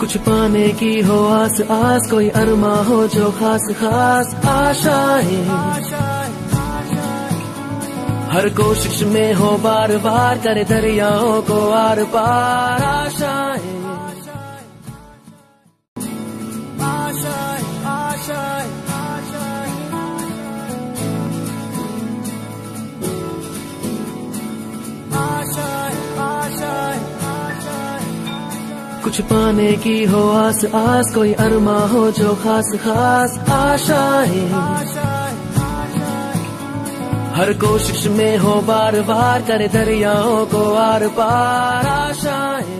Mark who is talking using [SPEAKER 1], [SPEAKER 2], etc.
[SPEAKER 1] कुछ पाने की हो आस आस, कोई अरमा हो जो खास खास आशाएँ हर कोशिश में हो बार बार, करे दरियाओं को आर पार आशाएँ आशाएँ कुछ पाने की हो आस आस, कोई अरमा हो जो खास खास आशाएँ हर कोशिश में हो बार बार, करे दरियाओं को आर पार आशाएँ